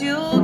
be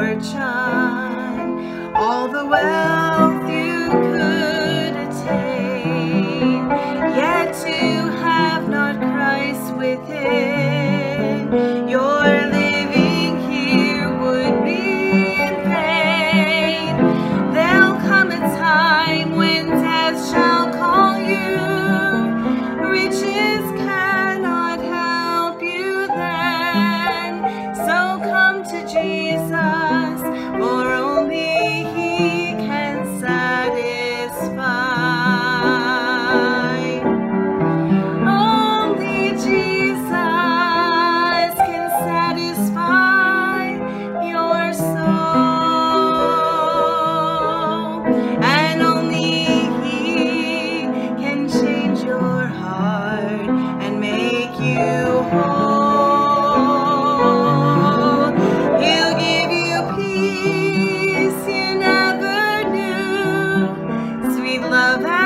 your child. love